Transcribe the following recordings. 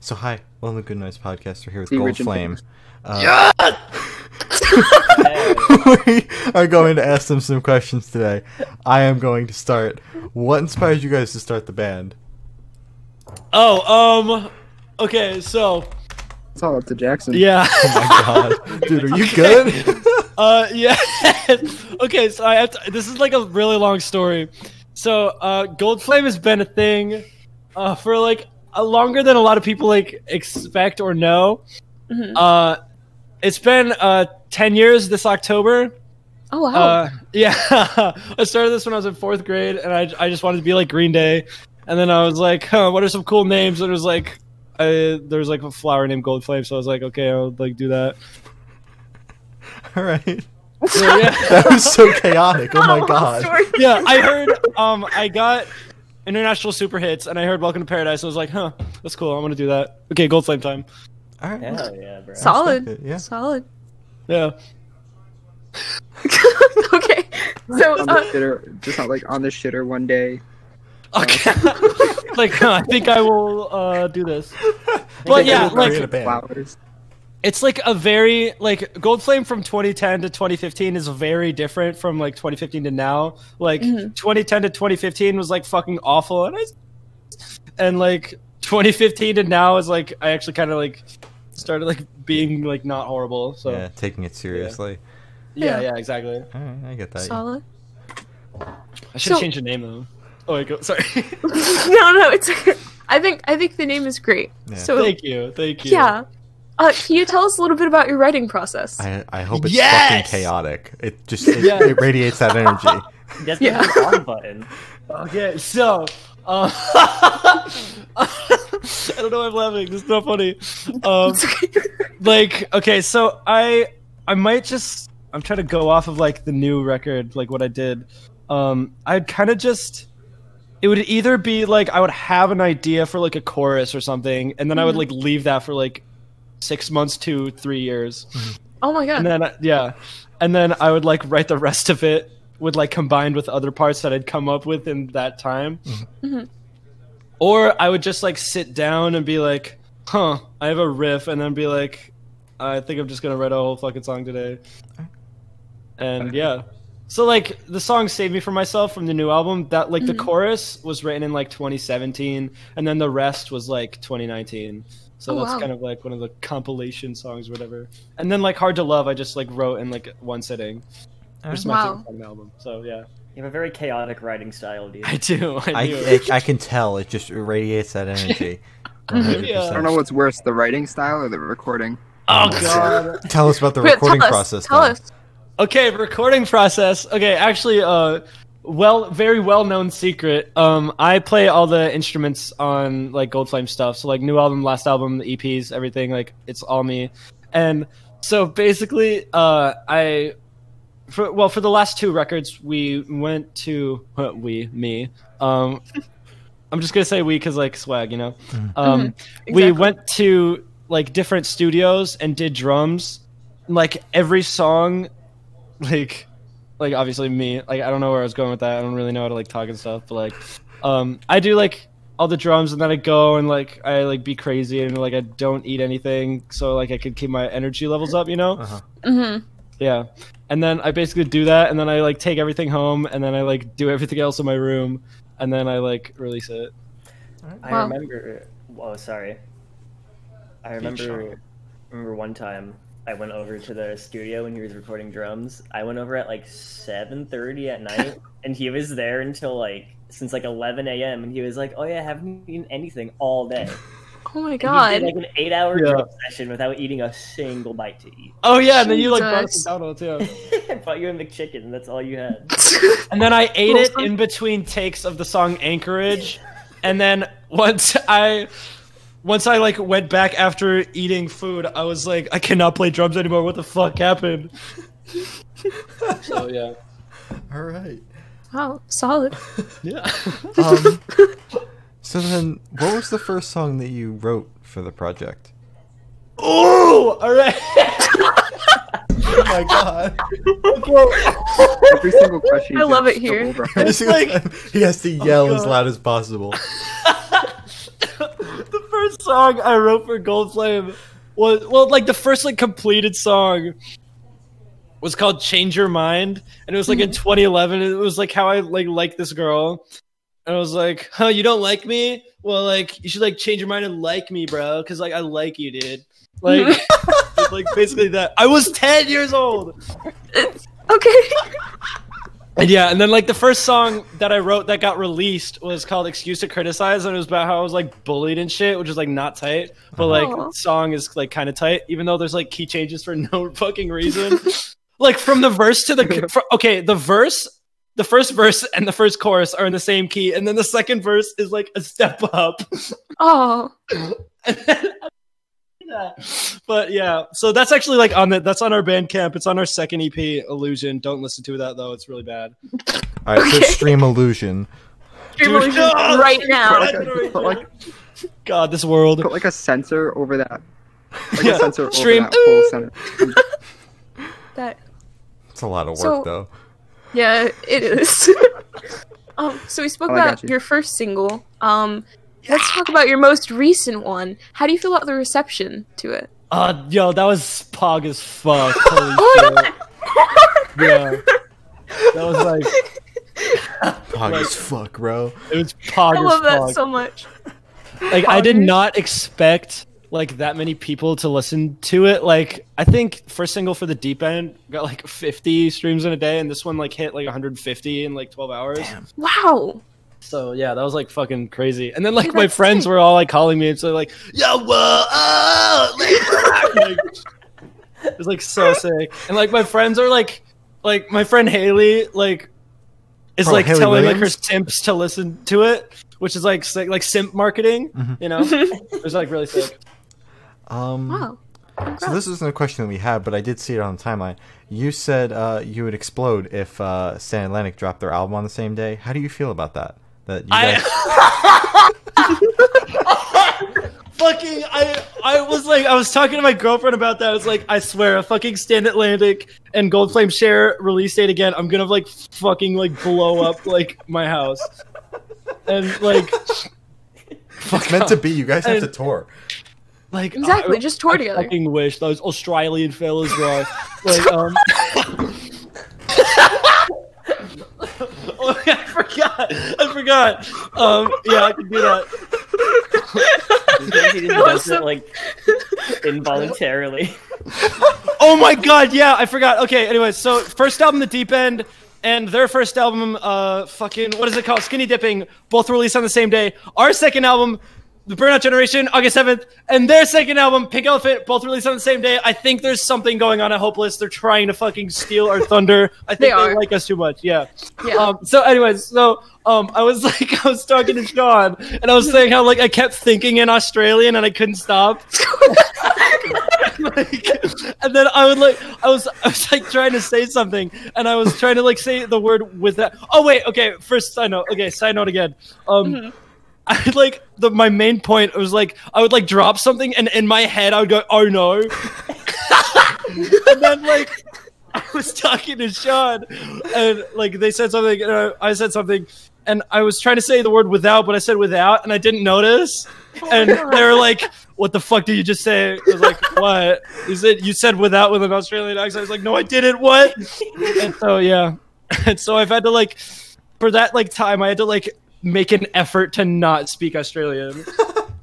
So hi, welcome to Good Noise Podcast. We're here with The Gold. Flame. Uh, we are going to ask them some questions today. I am going to start. What inspired you guys to start the band? Oh, um, okay, so It's all up to Jackson. yeah, Oh my god, dude, are you good? uh, yeah. okay, so I have to, this is like a really long story. So, uh, Gold Flame has been a thing, uh, for like uh, longer than a lot of people like expect or know. Mhm. Uh, it's been uh ten years this October. Oh wow. Uh, yeah, I started this when I was in fourth grade, and I, I just wanted to be like Green Day, and then I was like, huh, what are some cool names? And it was like, I, there was like a flower named Gold Flame, so I was like, okay, I'll like do that. All right, So, yeah, that was so chaotic. Oh my god. Yeah, I heard, um, I got international super hits, and I heard Welcome to Paradise. So I was like, huh, that's cool. I'm gonna do that. Okay, Gold Flame time. All right, Hell yeah, bro. Solid. yeah. Solid. Yeah. okay. So On the uh, shitter, just not like on the shitter one day. Okay. like, huh, I think I will uh do this. But yeah, We'll create a like. Flowers. It's like a very like Gold Flame from 2010 to 2015 is very different from like 2015 to now. Like Mhm. 2010 to 2015 was like fucking awful, and I and like 2015 to now is like I actually kind of like started like being like not horrible. So Yeah, yeah, taking it seriously. yeah, Yeah. exactly. All right, I get that. solid. I should have So- changed the name though. Oh, wait, go. Sorry. no, no, it's. I think I think the name is great. Yeah. So thank you, thank you. yeah. Uh, can you tell us a little bit about your writing process? I, I hope it's Yes! fucking chaotic. It just it, Yeah. it radiates that energy. Just Yeah. yeah. the on button. Okay, so uh, I don't know why I'm laughing. This is not funny. Um, like okay so i i might just i'm trying to go off of like the new record like what i did um i'd kind of just it would either be like i would have an idea for like a chorus or something and then i would like leave that for like six months to three years. Oh my god. and then I- yeah. And then i would like write the rest of it with like combined with other parts that i'd come up with in that time. Mhm. or i would just like sit down and be like huh i have a riff and then be like i think i'm just gonna write a whole fucking song today. And yeah. So like the song save me from myself from the new album that like the Mhm. chorus was written in like 2017 and then the rest was like 2019 so Oh, that's wow. kind of like one of the compilation songs or whatever and then like hard to love i just like wrote in like one sitting which is my Wow. favorite song on album so yeah You have a very chaotic writing style, dude. i do i I, do I, I can tell. It just radiates that energy. Yeah. I don't know what's worse, the writing style or the recording. oh god Tell us about the recording tell us, process. Tell then. us. Okay, recording process. Okay, actually, uh, well, very well known secret. Um, I play all the instruments on like Gold Flame stuff. So like new album, last album, the EPs, everything. Like it's all me. And so basically, uh, I, for, well, for the last two records, we went to uh, we me. Um, I'm just gonna say we because like swag, you know. Um, we Exactly. went to like different studios and did drums. Like every song like like obviously me like i don't know where i was going with that i don't really know how to like talk and stuff but like um i do like all the drums and then i go and like i like be crazy and like i don't eat anything so like i could keep my energy levels up you know Uh-huh. Mm-hmm. yeah and then i basically do that and then i like take everything home and then i like do everything else in my room and then i like release it I Wow. remember. Oh, sorry. I remember. Remember one time I went over to the studio when he was recording drums. I went over at like seven thirty at night, and he was there until like since like eleven a.m. And he was like, "Oh yeah, I haven't eaten anything all day." Oh my And he god. did like an eight-hour Yeah. drum session without eating a single bite to eat. oh yeah and then you like brought Jesus. some donuts yeah I bought you a McChicken, and that's all you had. And then I ate it in between takes of the song Anchorage. And then once I once I like went back after eating food, I was like, I cannot play drums anymore. What the fuck happened? so yeah. All right. wow. Solid. Yeah. Um, so then, what was the first song that you wrote for the project? Oh, Alright. Oh my god! Every single question. I love it here. double. Every single like- time he has to yell as loud as possible. first first song I wrote for Gold Flame was well, like the first like completed song was called "Change Your Mind," and it was like in mm-hmm. 2011. It was like how I like like this girl, and I was like, "Huh, you don't like me? Well, like you should like change your mind and like me, bro, because like I like you, dude." Like, like basically that. I was 10 years old. Okay. Yeah, and then like the first song that I wrote that got released was called "Excuse to Criticize," and it was about how I was like bullied and shit, which is like not tight, but like song is like kind of tight, even though there's like key changes for no fucking reason. like from the verse to the okay, the verse, the first verse and the first chorus are in the same key, and then the second verse is like a step up. Oh. And then- but yeah, so that's actually like on the that's on our Bandcamp. It's on our second EP, Illusion. Don't listen to that though; it's really bad. All right, so stream illusion. Stream Dude, illusion no! right Put now. like, a, put like God, this world. put like a sensor over that. Like Yeah, a sensor over stream- that whole center. That It's a lot of work So- though. yeah, it is. um, so we spoke Oh, about you. your first single. Um, let's talk about your most recent one. How do you feel about the reception to it? Uh, yo, that was pog as fuck. Holy Oh my shit. god! Yeah. That was like, Pog as fuck, bro. it was pog I love that fuck. so much. like, I did not expect like that many people to listen to it. Like, I think first single for the deep end got like 50 streams in a day, and this one like hit like 150 in like 12 hours. Damn. Wow. So yeah, that was like fucking crazy. And then like Dude, my friends sick. were all like calling me and so like, yo, whoa, oh, like, like, it was like so sick. And like my friends are like, like my friend Haley like is Oh, like Haley telling like her Williams? simps to listen to it, which is like sick, like simp marketing. Mm-hmm. You know, it was like really sick. Um, Wow. So this isn't a question that we had, but I did see it on the timeline. You said uh, you would explode if uh, Stand Atlantic dropped their album on the same day. How do you feel about that? That you guys, I fucking I I was like I was talking to my girlfriend about that. I was like, I swear, a fucking Stand Atlantic and Gold Flame share release date again. I'm gonna like fucking like blow up like my house. And like it's meant to be. You guys have to tour. like Exactly, I- just tour I together. fucking wish those Australian fellas were like um Oh, I forgot. I forgot. Um, yeah, I can do that. he just does it like involuntarily. Oh my god, yeah, I forgot. Okay, anyway, so first album, The Deep End, and their first album, uh, fucking, what is it called? Skinny Dipping, both released on the same day. Our second album, The Burnout Generation, August 7th, and their second album, Pink Elephant, both released on the same day. I think there's something going on at Hopeless. They're trying to fucking steal our thunder. I think They they, like us too much, yeah. Yeah. Um, so, anyways, so um, I was like, I was talking to Sean, and I was saying how like I kept thinking in Australian and I couldn't stop. like, and then I would like, I was, I was like trying to say something, and I was trying to like say the word with that. Oh wait, okay. First side note. Okay, side note again. Um, I like the my main point was like I would like drop something, and in my head I would go, oh no, and then like. I was talking to Sean, and like they said something, and I, I said something, and I was trying to say the word without, but I said without, and I didn't notice. Oh, and they were like, "What the fuck did you just say?" I was like, "What?" He said, "You said without with an Australian accent." I was like, "No, I didn't." What? and so yeah, and so I've had to like, for that like time, I had to like make an effort to not speak Australian.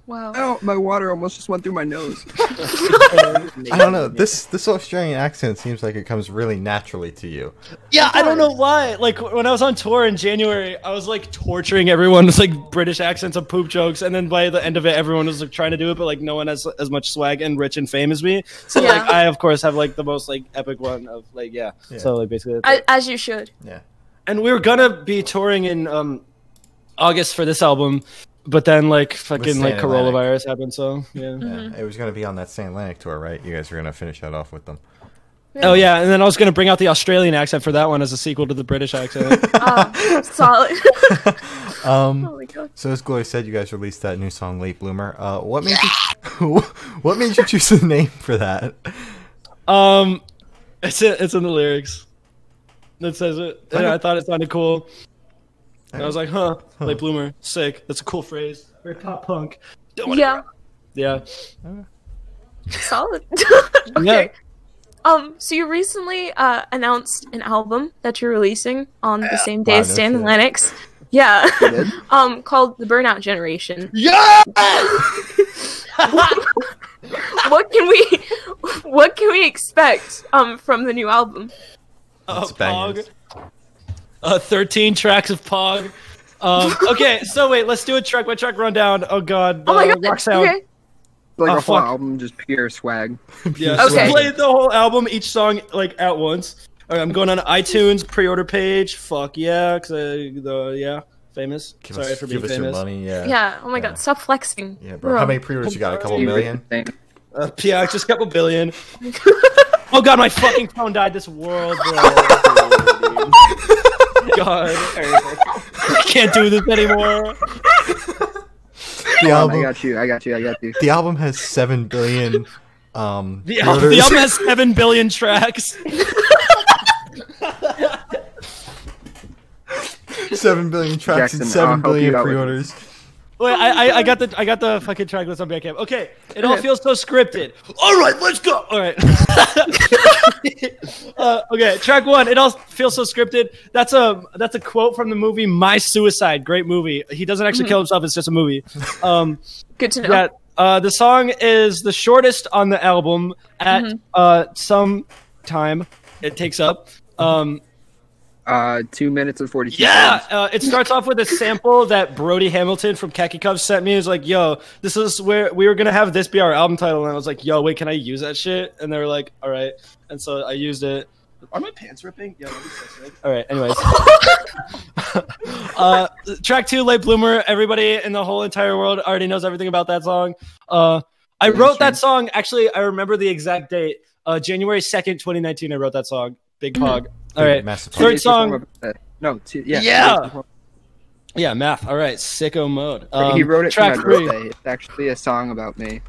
Wow. Oh, my water almost just went through my nose. I don't know. This this Australian accent seems like it comes really naturally to you. Yeah, I don't know why. Like when I was on tour in January, I was like torturing everyone with like British accents and poop jokes, and then by the end of it, everyone was like trying to do it, but like no one has as much swag and rich and fame as me. So Yeah. like I of course have like the most like epic one of like yeah. Yeah. So like basically, that's I, as you should. Yeah. and we were gonna be touring in um August for this album, but then like fucking like Stand Atlantic. coronavirus happened. So yeah. Yeah, it was going to be on that Stand Atlantic tour, right? You guys were going to finish that off with them. Oh yeah, and then I was gonna bring out the Australian accent for that one as a sequel to the British accent. Oh, solid. Um, oh my god. so as Glory said, you guys released that new song, "Late Bloomer." Uh, what made you what made you choose the name for that? Um, it's it, it's in the lyrics. That says it. And I thought it sounded cool. And I was like, huh, late bloomer, sick. That's a cool phrase. Very pop punk. Don't wanna- Yeah. Yeah. Solid. okay. Yeah. Um, so you recently uh, announced an album that you're releasing on the same day Wow, as no Stan shit. Lennox. Yeah. um, called the Burnout Generation. Yeah. What can we what can we expect um from the new album? Oh, It's bangers. Pog. Uh, 13 tracks of Pog. Um, okay, so wait, let's do a track by track rundown. Oh god, Oh my uh, god. rock sound. Okay. Like Oh, a whole fuck. album, just pure swag. Yeah, Okay. so play the whole album, each song like at once. All right, I'm going on iTunes pre-order page. Fuck yeah, cause I, the yeah famous. Give Sorry us, for give being us your famous. money. Yeah. Yeah. Oh my Yeah. god, stop flexing. Yeah, bro. How many pre-orders you got? A couple million. Thing. Uh, yeah, just a couple billion. oh god, my fucking phone died. This world, bro. God, I can't do this anymore. The album, I got you. I got you. I got you. The album has seven billion. Um. The, al- the album has seven billion tracks. seven billion tracks Jackson, and seven I'll billion pre-orders. Wait, I, I I got the I got the fucking track list on Bandcamp. Okay, it all feels so scripted. All right, let's go. All right. uh, okay, track one. It all feels so scripted. That's a that's a quote from the movie My Suicide. Great movie. He doesn't actually kill himself. It's just a movie. Um, Good to know. that uh, the song is the shortest on the album at uh, some time it takes up. Um, Uh, two minutes and forty-two. yeah, seconds. uh, it starts off with a sample that Brody Hamilton from Khaki Cubs sent me. It was like, "Yo, this is where we were gonna have this be our album title," and I was like, "Yo, wait, can I use that shit?" And they were like, "All right," and so I used it. Are my pants ripping? Yeah, that'd be so sick. All right. Anyways, uh, track two, "Late Bloomer." Everybody in the whole entire world already knows everything about that song. Uh, I wrote that song. Actually, I remember the exact date. Uh, January second, twenty nineteen. I wrote that song. Big Pog. All right. Massive Third It's song. one of- uh, No, two, yeah. Yeah. Yeah, math. All right, sicko mode. Um, he wrote it track for my three. birthday. It's actually a song about me.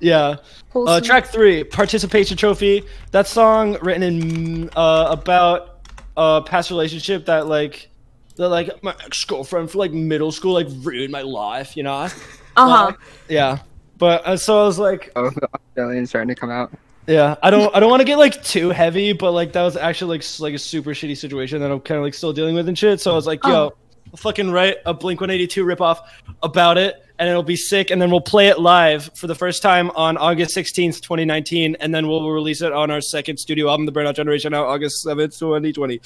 Yeah. Uh, track three, participation trophy. That song written in uh, about a past relationship that like that like my ex girlfriend for like middle school like ruined my life. You know. uh huh. Yeah. But uh, so I was like, Oh, the Australian's starting to come out. Yeah, I don't I don't want to get like too heavy, but like that was actually like like a super shitty situation that I'm kind of like still dealing with and shit. So I was like, yo, Oh. I'll fucking write a Blink 182 ripoff about it, and it'll be sick, and then we'll play it live for the first time on August 16th, 2019, and then we'll release it on our second studio album, The Burnout Generation, out August 7th, 2020.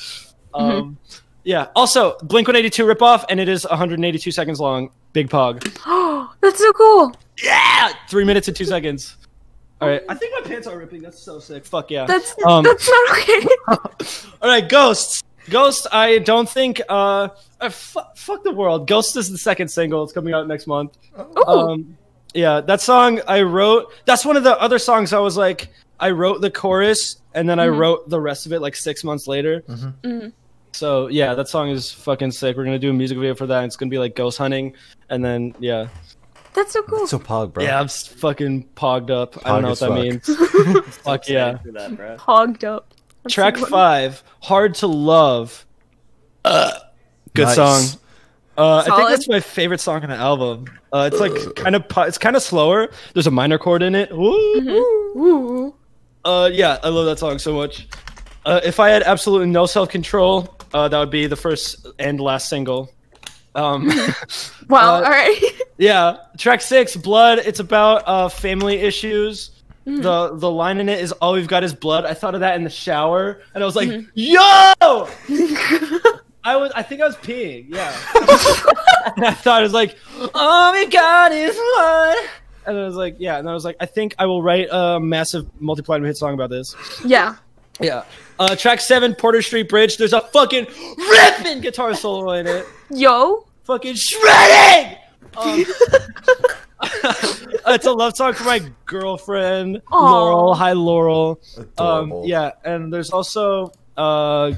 Um, yeah. Also, Blink 182 ripoff, and it is 182 seconds long. Big Pog. Oh, That's so cool. Yeah, three minutes and two seconds. All right. I think my pants are ripping. That's so sick. Fuck yeah. That's Um, that's not okay. All right, Ghosts. Ghost, I don't think. Uh, uh fu- fuck the world. Ghost is the second single. It's coming out next month. Ooh. Um, yeah, that song I wrote. That's one of the other songs I was like, I wrote the chorus and then I wrote the rest of it like six months later. Mhm. So yeah, that song is fucking sick. We're gonna do a music video for that. It's gonna be like ghost hunting, and then yeah, That's so cool. So pog, bro. yeah, I'm s- fucking pogged up. I don't know what that fuck. means. Fuck yeah. For that, bro. Hogged up. That's Track so cool. five, "Hard to Love." Uh, good Nice. song. Uh, I think Solid. that's my favorite song on the album. Uh, it's like kind of pu- it's kind of slower. There's a minor chord in it. Woo. Mm-hmm. Ooh. Uh, yeah, I love that song so much. Uh, if I had absolutely no self control, uh, that would be the first and last single. Um, Wow. Uh, all right. Yeah, track six, "Blood." It's about uh, family issues. The the line in it is "All we've got is blood." I thought of that in the shower, and I was like, "Yo!" I was, I think I was peeing. Yeah, and I thought it was like, "All we got is blood," and I was like, "Yeah," and I was like, "I think I will write a massive multi-platinum hit song about this." yeah. Yeah. Uh, track seven, Porter Street Bridge. There's a fucking ripping guitar solo in it. Yo. Fucking shredding. Um, it's a love song for my girlfriend, Aw. Laurel. Hi, Laurel. Um, yeah, and there's also uh,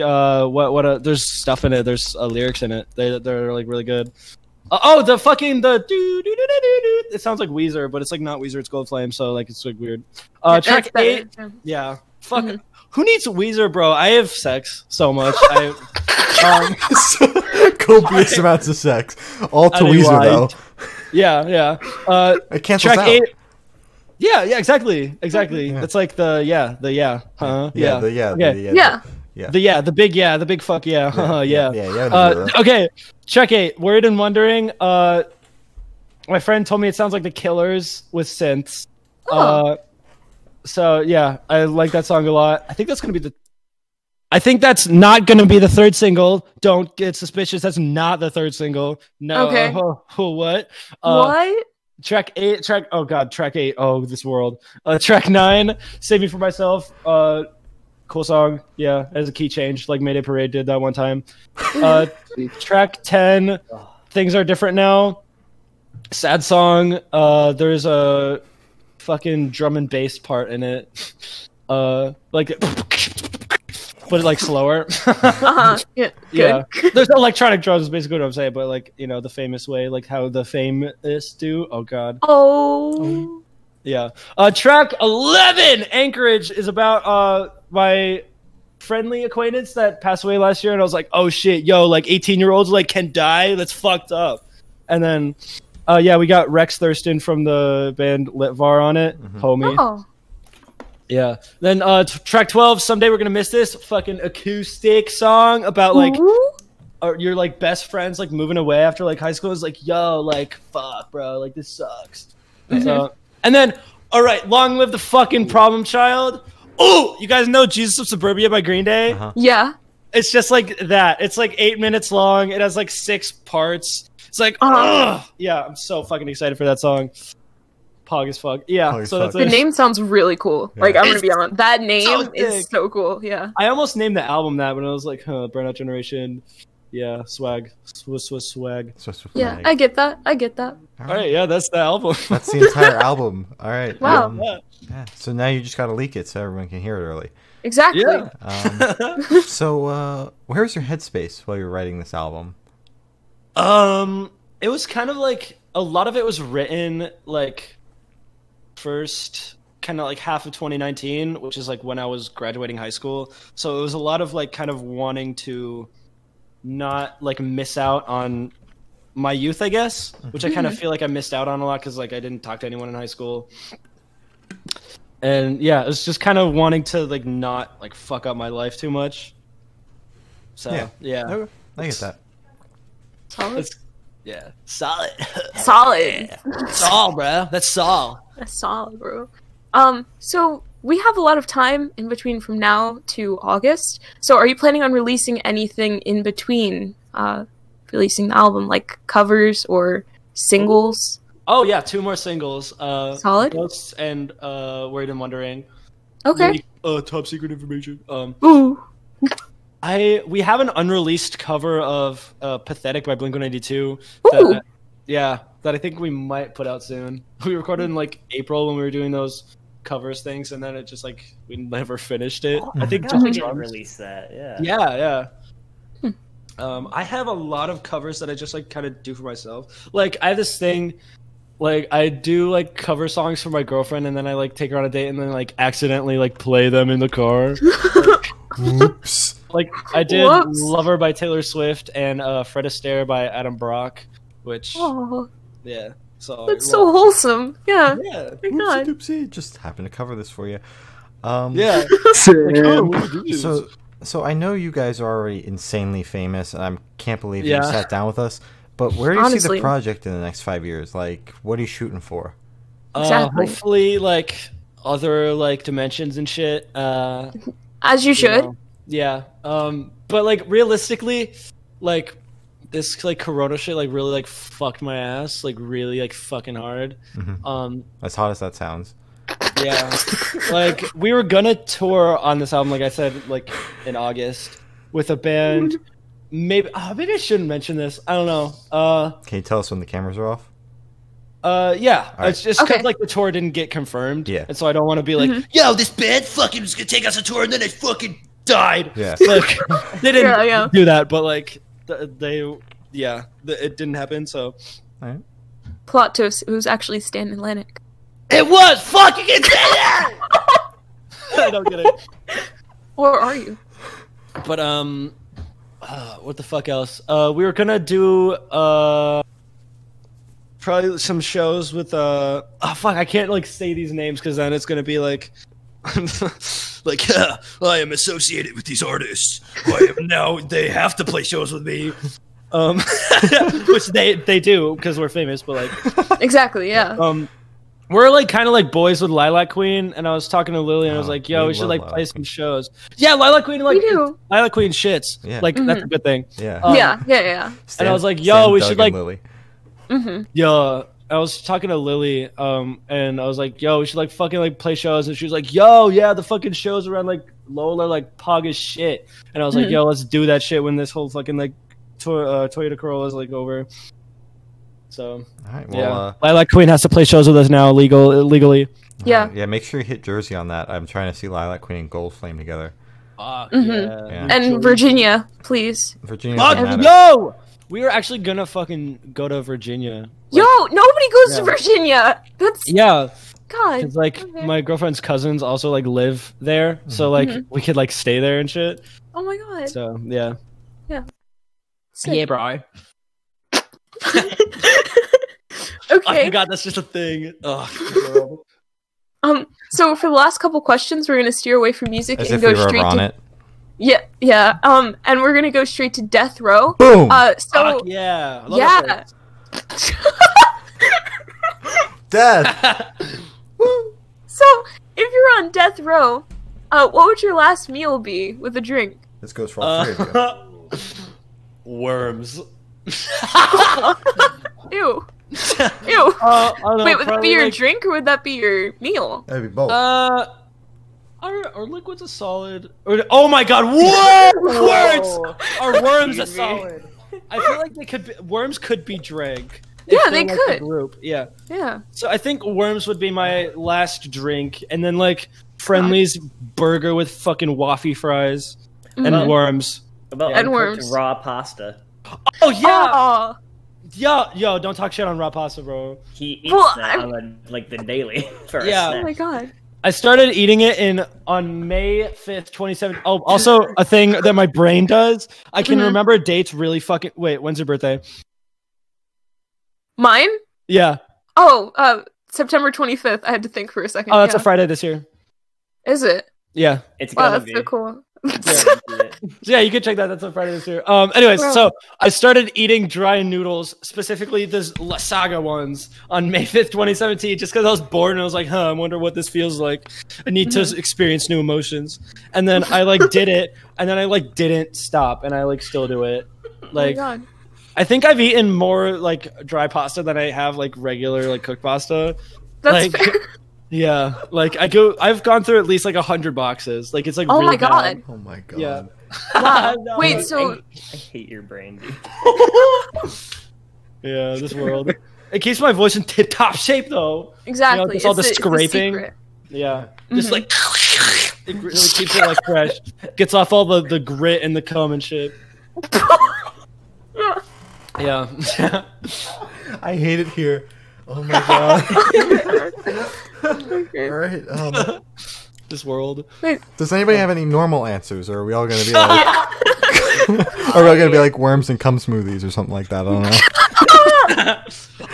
uh, what what uh, there's stuff in it. There's uh, lyrics in it. They they're like really good. Uh, oh, the fucking the doo doo doo doo doo doo. It sounds like Weezer, but it's like not Weezer. It's Gold Flame, so like it's like weird. Uh, That's track eight. Yeah. Fuck. Who needs Weezer, bro? I have sex so much. I, um, Copious amounts of sex. All to Weezer why? though. Yeah, yeah. Uh, It cancels track out. eight. Yeah, yeah, exactly, exactly. Yeah. That's like the yeah, the yeah, huh? Yeah, the yeah, Okay. the, yeah, Yeah. the- yeah. The yeah, the big yeah, the big fuck yeah, haha, yeah. yeah, yeah. Uh, okay, check eight. Worried and wondering. Uh, my friend told me it sounds like the Killers with synths. Oh. Uh, so yeah, I like that song a lot. I think that's gonna be the. I think that's not gonna be the third single. Don't get suspicious. That's not the third single. No. Okay. uh, what? Uh, what? Track eight. Track. Oh god. Track eight. Oh, this world. Uh, track nine. Save me for myself. Uh, cool song. Yeah, as a key change, like Mayday Parade did that one time. Uh, track ten. Things are different now. Sad song. Uh, there's a fucking drum and bass part in it. Uh, like, but like slower. Uh-huh. Yeah. Good. yeah. There's electronic drums. Is basically what I'm saying, but like you know the famous way, like how the famous do. Oh god. Oh. Yeah. Uh, track 11, Anchorage, is about uh my friendly acquaintance that passed away last year, and I was like, oh shit, yo, like 18 year olds like can die. That's fucked up. And then, uh, yeah, we got Rex Thurston from the band Litvar on it, homie. Oh. Yeah. Then uh, t- track 12, someday we're gonna miss this fucking acoustic song about like Ooh. your like best friends like moving away after like high school is like yo like fuck bro like this sucks so and then all right long live the fucking problem child oh you guys know jesus of suburbia by green day Uh-huh. Yeah. it's just like that it's like eight minutes long it has like six parts it's like Uh-huh. yeah i'm so fucking excited for that song pog as fuck yeah Pog so that's fuck. The name sounds really cool. Like I'm gonna be honest. That name so is so cool. Yeah. i almost named the album that when i was like huh burnout generation yeah swag swiss swiss swag So it's with Yeah. Mag. I get that. I get that. All all right yeah that's the album That's the entire album. All right. Wow. um, Yeah. yeah. So now you just got to leak it so everyone can hear it early. Exactly. Yeah. Um, so uh, where's your headspace while you're writing this album? Um, it was kind of like a lot of it was written like first kind of like half of 2019, which is like when I was graduating high school. So it was a lot of like kind of wanting to not like miss out on my youth, I guess, which I kind of feel like I missed out on a lot because like I didn't talk to anyone in high school. And yeah, it was just kind of wanting to like not like fuck up my life too much. So Yeah. yeah, Oh, I get that. Solid. it's yeah, solid. Solid. Saul, bro. That's Saul. That's solid, bro. Um, so we have a lot of time in between from now to August. So are you planning on releasing anything in between uh releasing the album, like covers or singles? Oh yeah, two more singles. Uh, Solid. Ghosts and uh, Worried and Wondering. Okay. Maybe, Uh, top secret information. Um, Ooh. I we have an unreleased cover of uh, "Pathetic" by Blink One Eighty Two. Yeah, that I think we might put out soon. We recorded in like April when we were doing those covers things, and then it just like we never finished it. I think God, we just didn't release that. Yeah. Yeah, yeah. Um, I have a lot of covers that I just like kind of do for myself. Like I have this thing, like I do like cover songs for my girlfriend, and then I like take her on a date, and then like accidentally like play them in the car. Oops. Like I did Whoops. "Lover" by Taylor Swift and uh, "Fred Astaire" by Adam Brock, which Oh, yeah. So that's so wholesome. Yeah. yeah, my god. Oopsie doopsie. Just happened to cover this for you. Um, yeah. Like, oh, Sam. what do you do? So, so I know you guys are already insanely famous, and I can't believe Yeah. you sat down with us. But where do you see the project in the next five years? Like, what are you shooting for? uh, Exactly. hopefully, like other like dimensions and shit. Uh, As you you should. know. Yeah. Um but like realistically, like this like corona shit like really like fucked my ass like really like fucking hard. Mhm. Um As hot as that sounds. yeah. like we were gonna tour on this album like I said like in August with a band maybe oh, maybe I shouldn't mention this. I don't know. Uh Can you tell us when the cameras are off? uh yeah, right. it's just cuz Okay. like the tour didn't get confirmed. Yeah. And so I don't want to be like, yo, this band fucking was going to take us a tour and then it fucking died. Yeah. like they didn't Yeah, yeah. do that, but like they, yeah, th- it didn't happen. So All right. Plot twist, it was actually Stan and Lanik. it was fucking insane. I don't get it. Where are you? But um, uh, what the fuck else? Uh, we were gonna do uh, probably some shows with uh oh fuck I can't like say these names because then it's gonna be like like I am associated with these artists. I am now they have to play shows with me. Um, which they they do because we're famous, but like Exactly. Yeah. um, we're like kind of like boys with Lilac Queen, and I was talking to Lily, and I was Oh, like, "Yo, we we should like Lilac play some Queen. shows." Yeah, Lilac Queen like we do. Lilac Queen shits. Yeah. Like that's a good thing. Yeah. Um, yeah. Yeah. Yeah. Stan- I was like, yo, we Doug, should, like- Lily. Mm-hmm. Yeah, I was talking to Lily, um, and I was like, "Yo, we should like fucking like play shows," and she was like, "Yo, yeah, the fucking shows around like Lola like pog as shit," and I was like, Mhm. "Yo, let's do that shit when this whole fucking like to- uh, Toyota Corolla is like over." So All right. Well, yeah, uh, Lilac Queen has to play shows with us now, legal legally. Yeah. yeah. Make sure you hit Jersey on that. I'm trying to see Lilac Queen and Gold Flame together. Fuck Mhm. yeah. Yeah. And Virginia, please. Virginia Fuck doesn't matter. yo! We were actually gonna fucking go to Virginia. Yo, nobody goes Yeah. to Virginia. That's Yeah, God. Cause like Okay. my girlfriend's cousins also like live there, so like Mhm. we could like stay there and shit. Oh my God. So yeah, Yeah. Sick. bro. okay. I okay. forgot that's just a thing. Ugh. Um. So for the last couple questions, we're gonna steer away from music As and if go we were straight on to it. yeah, yeah. Um. And we're gonna go straight to Death Row. Boom. Uh. So Fuck yeah. I love yeah. that Death. so if you're on Death Row, uh, what would your last meal be with a drink? this goes for all three of you. Uh, worms. Ew. Ew. Uh, know, Wait, would that be your like, drink or would that be your meal? That'd be both. Uh, are, are liquids a solid? Or, oh my god, what words? Are worms a solid? I feel like they could. Be, worms could be drank. Yeah, they like, a could. Group, yeah. Yeah. So I think worms would be my last drink, and then like Friendly's burger with fucking waffy fries and Mhm. worms. About And worms. raw pasta. Oh yeah, Aw. yo, yo! Don't talk shit on raw pasta, bro. He eats Well, that I'm- on a, like the daily for a Yeah. Oh my god. I started eating it in on May fifth, twenty seven. Oh, also a thing that my brain does. I can Mhm. remember dates really fucking. Wait, when's your birthday? Mine? Yeah. Oh, uh, September 25th. I had to think for a second. Oh, that's yeah. a Friday this year. Is it? Yeah. It's Wow, gonna that's be. so cool. Yeah. So yeah, you can check that. That's on Friday this year. Um. Anyways, Wow. so I started eating dry noodles, specifically this La Saga ones, on May fifth, twenty seventeen, just because I was bored and I was like, "Huh, I wonder what this feels like. I need to experience new emotions." And then I like did it, and then I like didn't stop, and I like still do it. Like oh my god. I think I've eaten more like dry pasta than I have like regular like cooked pasta. That's like- fair. Yeah, like I go, I've gone through at least like a hundred boxes. Like it's like Oh really my god. oh my god. Yeah. Wow. No. Wait, so I hate your brain, dude. yeah, this world. It keeps my voice in tip top shape though. exactly. it's all the it's it's scraping. secret. Yeah, just Mhm. like it really keeps it like fresh. Gets off all the the grit and the cum and shit. Yeah. Yeah. I hate it here. Oh my god. Okay. all right. Um, this world. does anybody have any normal answers, or are we all gonna be like? are we all gonna be like worms and cum smoothies or something like that? I don't know.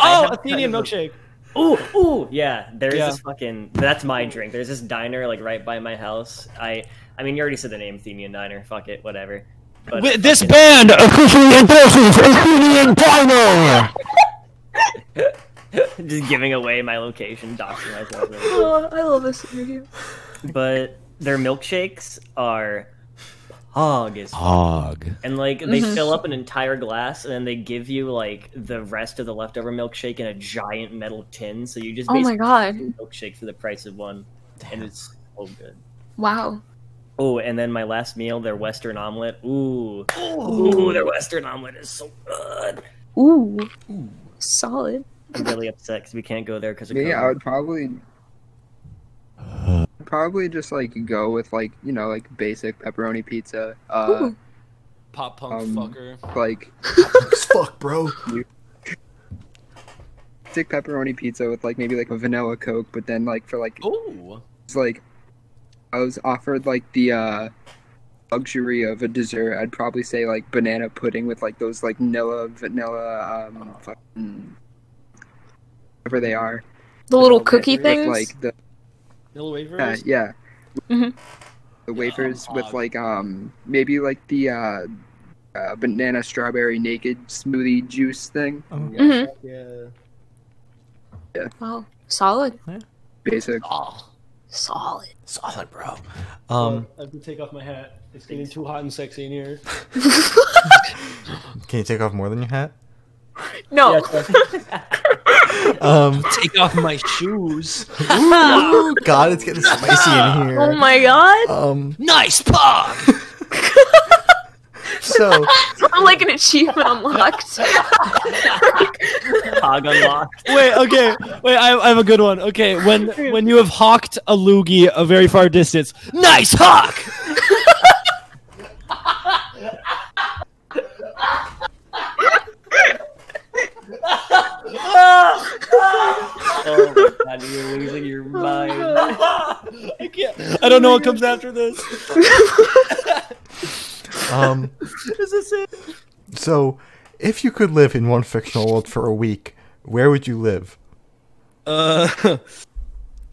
Oh, Athenian milkshake. Ooh, ooh, yeah. There's Yeah. this fucking. That's my drink. There's this diner like right by my house. I, I mean, you already said the name, Athenian Diner. Fuck it, whatever. But Wi- This band officially endorses Athenian Diner. just giving away my location, doxing myself. Oh, I love this interview. but their milkshakes are hog as Hog. and like they Mhm. fill up an entire glass and then they give you like the rest of the leftover milkshake in a giant metal tin so you just Oh my god. a milkshake for the price of one and it's so good Wow. oh and then my last meal their western omelet ooh ooh their western omelet is so good Ooh. Solid. I'm really upset because we can't go there because of Me, I would probably probably just like go with like you know like basic pepperoni pizza. Uh, Pop punk Um, fucker. like Fuck, bro. basic pepperoni pizza with like maybe like a vanilla coke, but then like for like oh, it's like I was offered like the uh luxury of a dessert, I'd probably say like banana pudding with like those like vanilla vanilla um fucking whatever they are. The little Little cookie wafers, things. Like the Little yeah, wafers. yeah. Mhm. The wafers with like um maybe like the uh, uh banana strawberry naked smoothie juice thing. Oh, Mhm. Yeah. Wow, solid, Yeah. Basic. Oh. solid. solid, bro. Um, Um, I have to take off my hat. It's getting too hot and sexy in here. can you take off more than your hat? No. Um, Take off my shoes. ooh, God, it's getting spicy in here. oh my god. Um, Nice pop. so I'm like an achievement unlocked. Hog unlocked. Wait, okay. Wait, I, I have a good one. Okay, when when you have hawked a loogie a very far distance, nice hawk. Oh my god, you're losing your mind. I can't. I don't know what comes after this. um, Is this it? so if you could live in one fictional world for a week, where would you live? Uh,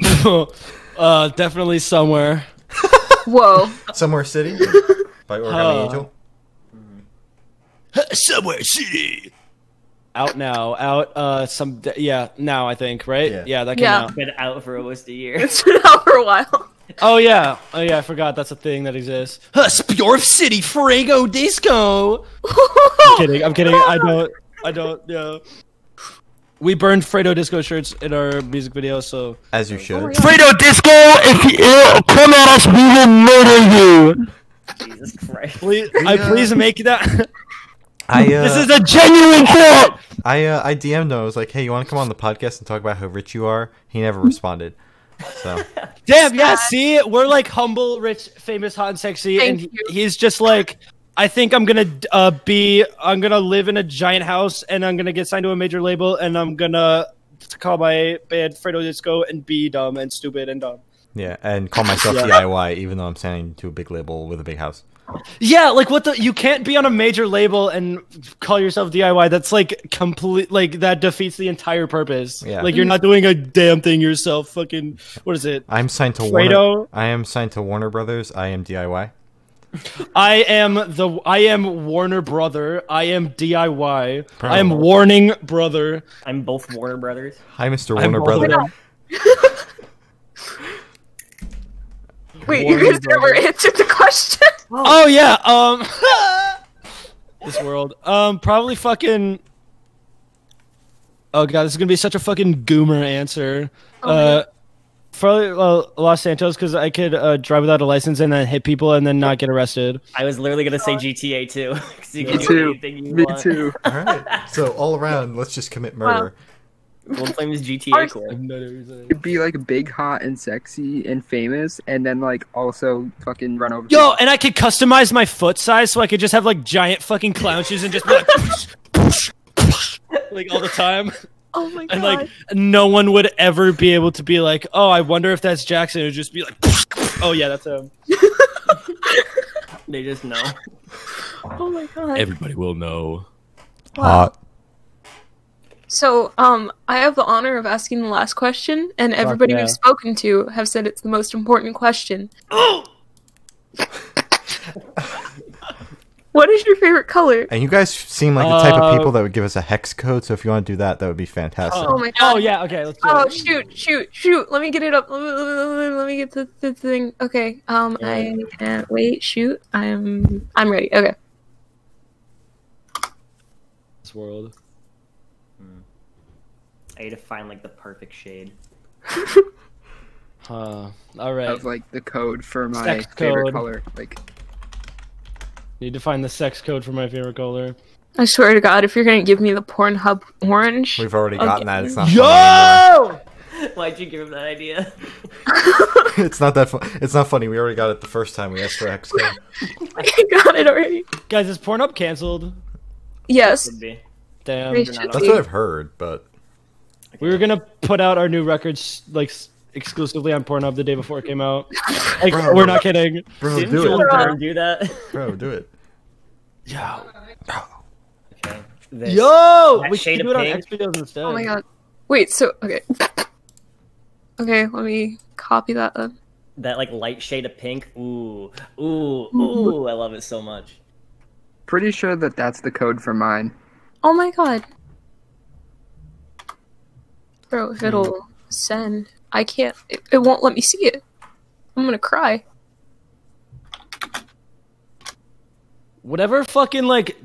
uh, definitely somewhere. Whoa. Somewhere city by Origami Huh. Angel. Somewhere city. Out now. Out. Uh, some. Yeah, now I think. Right. Yeah. Yeah, that came Yeah. out. Been out for almost a year. It's been out for a while. Oh yeah. Oh yeah. I forgot that's a thing that exists. Huh, Spyorf City Fredo Disco. I'm kidding. I'm kidding. I don't. I don't. Yeah. We burned Fredo Disco shirts in our music video, so. As you should. my God. Fredo Disco, if you come at us, we will murder you. Jesus Christ. Please, We, I uh, please make that. I uh, this is a genuine thought. I uh, I DM'd him. I was like, "Hey, you want to come on the podcast and talk about how rich you are?" He never responded. So Damn, yeah. See, we're like humble, rich, famous, hot, and sexy, Thank and you. he's just like. I think I'm gonna uh, be. I'm gonna live in a giant house, and I'm gonna get signed to a major label, and I'm gonna call my band Fredo Disco and be dumb and stupid and dumb. yeah, and call myself Yeah. DIY, even though I'm signing to a big label with a big house. Yeah, like what the? You can't be on a major label and call yourself DIY. That's like complete. Like that defeats the entire purpose. Yeah. Like you're not doing a damn thing yourself. Fucking what is it? I'm signed to Fredo? Warner. I am signed to Warner Brothers. I am DIY. I am the. I am Warner Brother. I am DIY. Bro. I am Warning Brother. I'm both Warner Brothers. Hi, Mr. I'm Warner all Brother. them. Wait, you guys never answered the question. Oh yeah. Um. this world. Um. Probably fucking. Oh god, this is gonna be such a fucking goomer answer. Oh, uh. Probably uh, Los Santos because I could uh, drive without a license and then hit people and then not get arrested. I was literally gonna say GTA too. 'cause you Me can do too. you Me want. too. All right. So all around, let's just commit murder. Gold Flames GTA Ours- core. It'd be like big, hot, and sexy and famous, and then like also fucking run over. Yo, and I could customize my foot size so I could just have like giant fucking clown shoes and just be like, like all the time. Oh my god. And like no one would ever be able to be like, oh, I wonder if that's Jackson. It would just be like, oh yeah, that's him. They just know. oh my god. Everybody will know. Hot. So, um, I have the honor of asking the last question, and everybody yeah. we've spoken to have said it's the most important question. What is your favorite color? And you guys seem like the type of Uh, people that would give us a hex code. So if you want to do that, that would be fantastic. Oh my god. Oh yeah, okay, let's do Oh it. shoot, shoot, shoot! Let me get it up. Let me, let me, let me get the, the thing. Okay. Um, I can't wait. Shoot. I'm I'm ready. Okay. This world. I need to find like the perfect shade. Huh. All right. of like the code for my Sex favorite code. color. Like Need to find the sex code for my favorite color. I swear to God, if you're gonna give me the Pornhub orange, We've already gotten that. It's not. Yo! Funny Why'd you give him that idea? it's not that. Fu- it's not funny. We already got it the first time we asked for a hex code. I got it already. Guys, is Pornhub canceled? Yes. Damn. It not should That's what I've heard, but We were gonna put out our new records like exclusively on Pornhub the day before it came out. Like, Bro. we're not kidding. bro, Didn't do Joel it, Byrne do that? bro, do it. Yeah. Okay. This. Yo, That we shade should do it on pink. X videos instead. Oh my God. Wait, so okay. Okay, let me copy that then. That like light shade of pink. Ooh, ooh, ooh! I love it so much. Pretty sure that that's the code for mine. Oh my god. Bro, if it'll send, I can't. It, it won't let me see it. I'm gonna cry. Whatever fucking like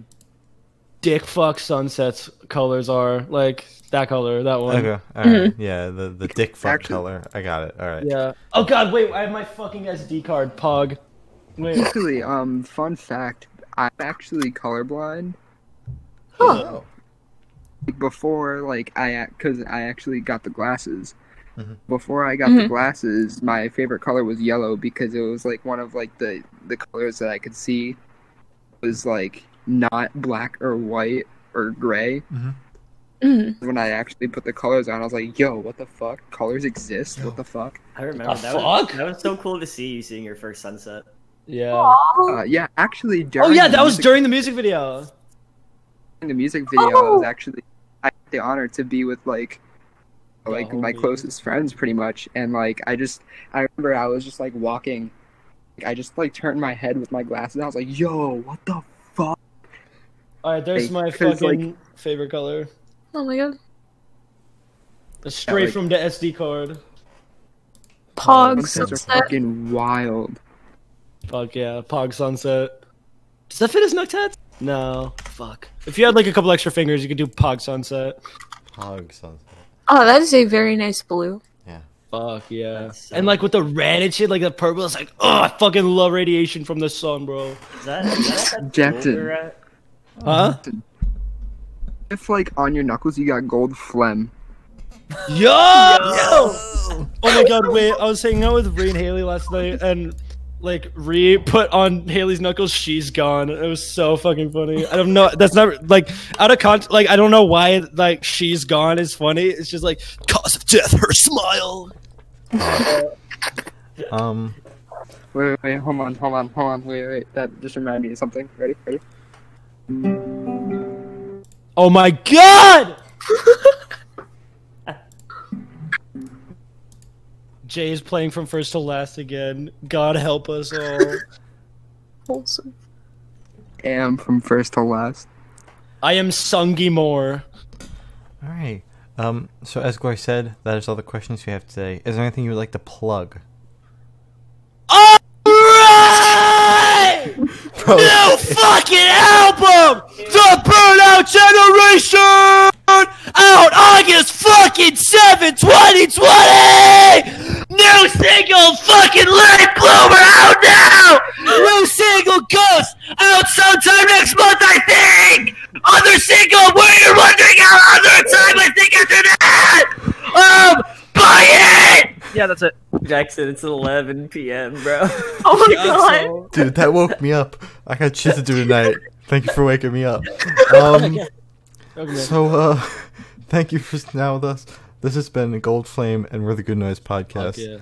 dick fuck sunsets colors are, like that color, that one. Okay, all right. Yeah, the the dick fuck Actually- color. I got it. All right. Yeah. Oh god, wait, I have my fucking SD card, Pog. Wait. Actually, um, fun fact: I'm actually colorblind. Oh. Before, like, I because I actually got the glasses. Mhm. Before I got the Mhm. glasses, my favorite color was yellow because it was like one of like the the colors that I could see was like not black or white or gray. Mm. When I actually put the colors on, I was like, "Yo, what the fuck? Colors exist? Yo. What the fuck?" I remember that. fuck? Was, that was so cool to see you seeing your first sunset. Yeah. Uh, yeah, actually, Oh yeah, that was music- during the music video. in the music video, I was Oh. actually I had the honor to be with like like The my homies. closest friends pretty much and like I just I remember I was just like walking like, I just like turned my head with my glasses and I was like, "Yo, what the fuck?" All right, there's Hey, my 'cause, fucking favorite color. Oh my god. It's straight like- from the SD card. Pog oh, Sunsets are sunset. fucking wild. Fuck yeah, Pog Sunset. Does that fit his noctats? No. Fuck. If you had like a couple extra fingers, you could do Pog Sunset. Hog sunset. Oh, that is a very nice blue. Yeah. Fuck yeah. So and like with the red and shit, like the purple, it's like, oh, I fucking love radiation from the sun, bro. Is that, is that at that Jackson. school we were at? Huh? If like on your knuckles you got Gold Flame. Yo! Yo! Oh my god, wait, I was hanging out with Ree and Haley last night, and like Ree put on Haley's knuckles, she's gone. It was so fucking funny. I don't know, that's not like out of context. Like I don't know why like she's gone is funny. It's just like cause of death, her smile. Um. Wait, wait, wait, hold on, hold on, hold on, wait, wait. That just reminded me of something. Ready? Ready? Oh my god! Jay's playing from first to last again. God help us all. Wholesome. Am from first to last. I am Sonny Moore. All right. Um. So as Glory said, that is all the questions we have today. Is there anything you would like to plug? Alright! Bro, New fucking album! The Burnout Generation! Out August fucking 7, 2020! New single fucking Late Bloomer out now! New single Ghost out sometime next month, I think! Other single, where you're wondering how other time, I think after that! Um, buy it! Yeah, that's it. Jackson, it's 11 p.m., bro. Oh my god. dude, that woke me up. I got shit to do tonight. Thank you for waking me up. Um. Okay. So, uh, thank you for now with us. This has been Gold Flame, and we're the Good Noise Fuck Podcast. yeah.